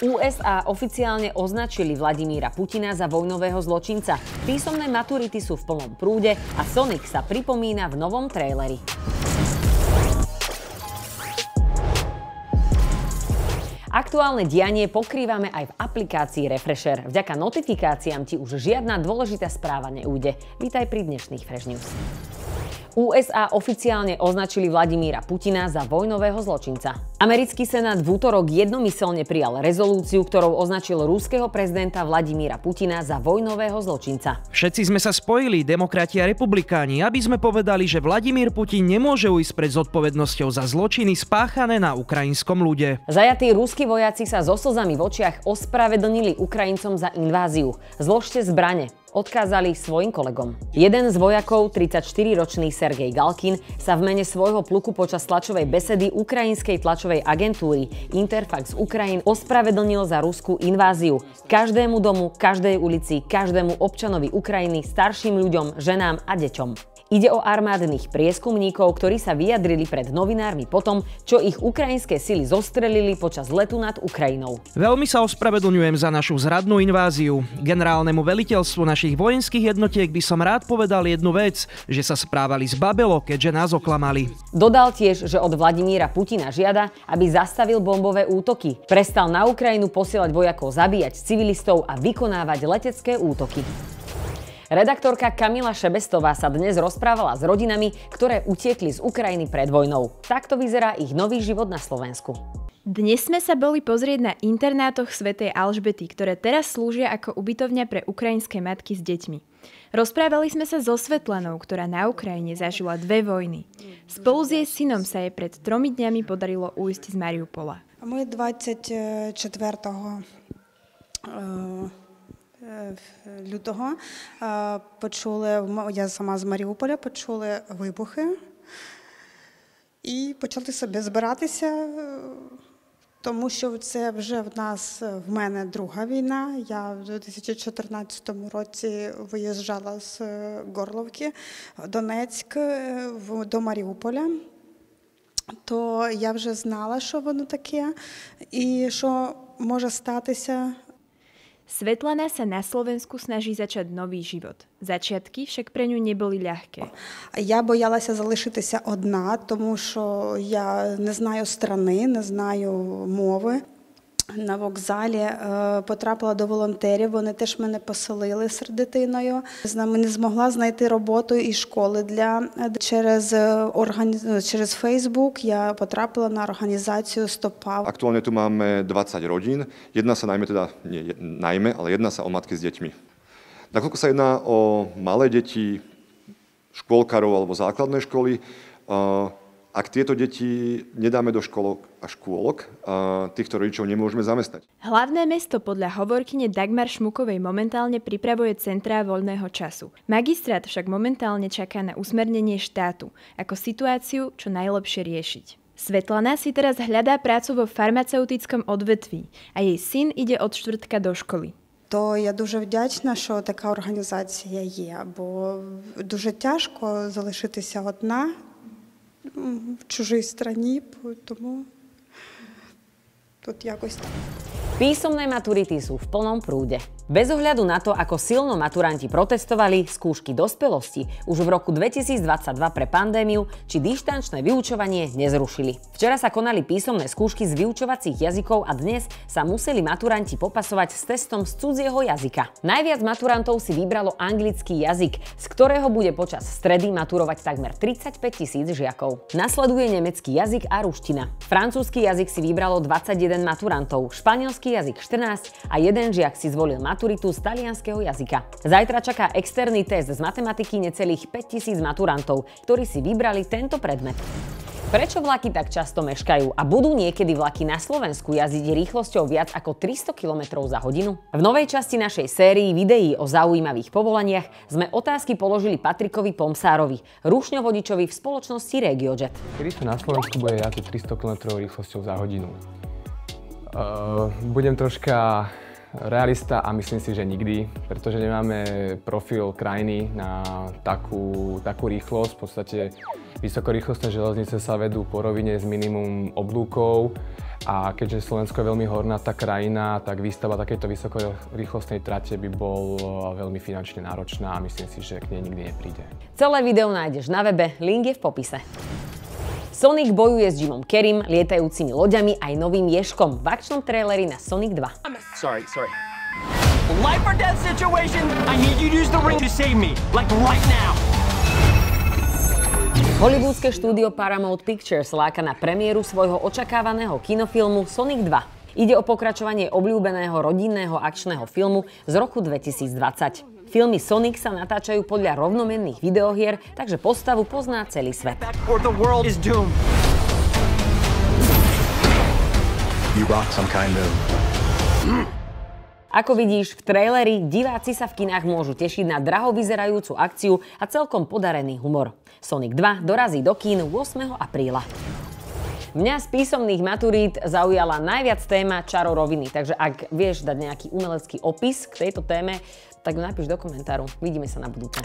USA oficiálne označili Vladimíra Putina za vojnového zločinca. Písomné maturity sú v plnom prúde a Sonic sa pripomína v novom traileri. Aktuálne dianie pokrývame aj v aplikácii Refresher. Vďaka notifikáciám ti už žiadna dôležitá správa neújde. Vítaj pri dnešných Fresh News. USA oficiálne označili Vladimíra Putina za vojnového zločinca. Americký senát v útorok jednomyselne prijal rezolúciu, ktorou označil rúského prezidenta Vladimíra Putina za vojnového zločinca. Všetci sme sa spojili, demokrati a republikáni, aby sme povedali, že Vladimír Putin nemôže ujsť pred zodpovednosťou za zločiny spáchané na ukrajinskom ľude. Zajatí ruskí vojaci sa so slzami v očiach ospravedlnili Ukrajincom za inváziu. Zložte zbrane, odkázali svojim kolegom. Jeden z vojakov, 34-ročný Sergej Galkin, sa v mene svojho pluku počas tlačovej besedy ukrajinskej tlačovej agentúry Interfax Ukrajin ospravedlnil za ruskú inváziu. Každému domu, každej ulici, každému občanovi Ukrajiny, starším ľuďom, ženám a deťom. Ide o armádnych prieskumníkov, ktorí sa vyjadrili pred novinármi potom, čo ich ukrajinské sily zostrelili počas letu nad Ukrajinou. Veľmi sa ospravedlňujem za našu zradnú inváziu. Generálnemu veliteľstvu našich vojenských jednotiek by som rád povedal jednu vec, že sa správali z Babelo, keďže nás oklamali. Dodal tiež, že od Vladimíra Putina žiada, aby zastavil bombové útoky, prestal na Ukrajinu posielať vojakov zabíjať civilistov a vykonávať letecké útoky. Redaktorka Kamila Šebestová sa dnes rozprávala s rodinami, ktoré utiekli z Ukrajiny pred vojnou. Takto vyzerá ich nový život na Slovensku. Dnes sme sa boli pozrieť na internátoch svätej Alžbety, ktoré teraz slúžia ako ubytovňa pre ukrajinské matky s deťmi. Rozprávali sme sa so Svetlanou, ktorá na Ukrajine zažila dve vojny. Spolu s jej synom sa jej pred tromi dňami podarilo ujsť z Mariupola. My 24 лютого почули, я сама з Маріуполя, почули вибухи і почали собі збиратися, тому що це вже в нас в мене друга війна. Я в 2014 році виїжджала з Горловки в Донецьк до Маріуполя. То я вже знала, що воно таке, і що може статися Svetlana sa na Slovensku snaží začať nový život. Začiatky však pre ňu neboli ľahké. Я боялася залишитися одна, тому що я не знаю страни, не знаю мови. На вокзалі е, потрапила до волонтерів. Вони теж мене поселили з дитиною. З нами не змогла знайти роботу і школи для через органі... через Фейсбук. Я потрапила на організацію Стопав. Aktuálne tu máme 20 rodín. Jedna sa najmä teda, nie najmä, ale jedna sa o matky s deťmi. Nakoľko sa jedná o malé deti, škôlkarov alebo základné školy, ak tieto deti nedáme do školok a škôlok, týchto rodičov nemôžeme zamestnať. Hlavné mesto podľa hovorkyne Dagmar Šmukovej momentálne pripravuje centrá voľného času. Magistrát však momentálne čaká na usmernenie štátu, ako situáciu čo najlepšie riešiť. Svetlana si teraz hľadá prácu vo farmaceutickom odvetví a jej syn ide od štvrtka do školy. То я дуже вдячна, що така організація є, бо дуже тяжко залишитися одна в чужій страні, тому тут якось так. Písomné maturity sú v plnom prúde. Bez ohľadu na to, ako silno maturanti protestovali, skúšky dospelosti už v roku 2022 pre pandémiu či dištančné vyučovanie nezrušili. Včera sa konali písomné skúšky z vyučovacích jazykov a dnes sa museli maturanti popasovať s testom z cudzieho jazyka. Najviac maturantov si vybralo anglický jazyk, z ktorého bude počas stredy maturovať takmer 35 tisíc žiakov. Nasleduje nemecký jazyk a ruština. Francúzsky jazyk si vybralo 21 maturantov, španielský jazyk 14 a jeden žiak si zvolil maturitu z talianského jazyka. Zajtra čaká externý test z matematiky necelých 5000 maturantov, ktorí si vybrali tento predmet. Prečo vlaky tak často meškajú a budú niekedy vlaky na Slovensku jazdiť rýchlosťou viac ako 300 km za hodinu? V novej časti našej sérii videí o zaujímavých povolaniach sme otázky položili Patrikovi Pomsárovi, rušňovodičovi v spoločnosti RegioJet. Kedy sa na Slovensku bude jazdiť 300 km rýchlosťou za hodinu? Uh, budem troška realista a myslím si, že nikdy, pretože nemáme profil krajiny na takú, takú rýchlosť. V podstate vysokorýchlostné železnice sa vedú po rovine s minimum oblúkov a keďže Slovensko je veľmi hornatá krajina, tak výstava takejto vysokorýchlostnej trate by bol veľmi finančne náročná a myslím si, že k nej nikdy nepríde. Celé video nájdeš na webe, link je v popise. Sonic bojuje s Jimom Kerim, lietajúcimi loďami aj novým ježkom v akčnom traileri na Sonic 2. Sorry, sorry. Life or death situation, I need you to use the ring to save me, like right now. Hollywoodske štúdio Paramount Pictures láka na premiéru svojho očakávaného kinofilmu Sonic 2. Ide o pokračovanie obľúbeného rodinného akčného filmu z roku 2020. Filmy Sonic sa natáčajú podľa rovnomenných videohier, takže postavu pozná celý svet. Ako vidíš, v traileri diváci sa v kinách môžu tešiť na draho vyzerajúcu akciu a celkom podarený humor. Sonic 2 dorazí do kín 8. apríla. Mňa z písomných maturít zaujala najviac téma čaroroviny, takže ak vieš dať nejaký umelecký opis k tejto téme, tak napíš do komentáru. Vidíme sa na budúce.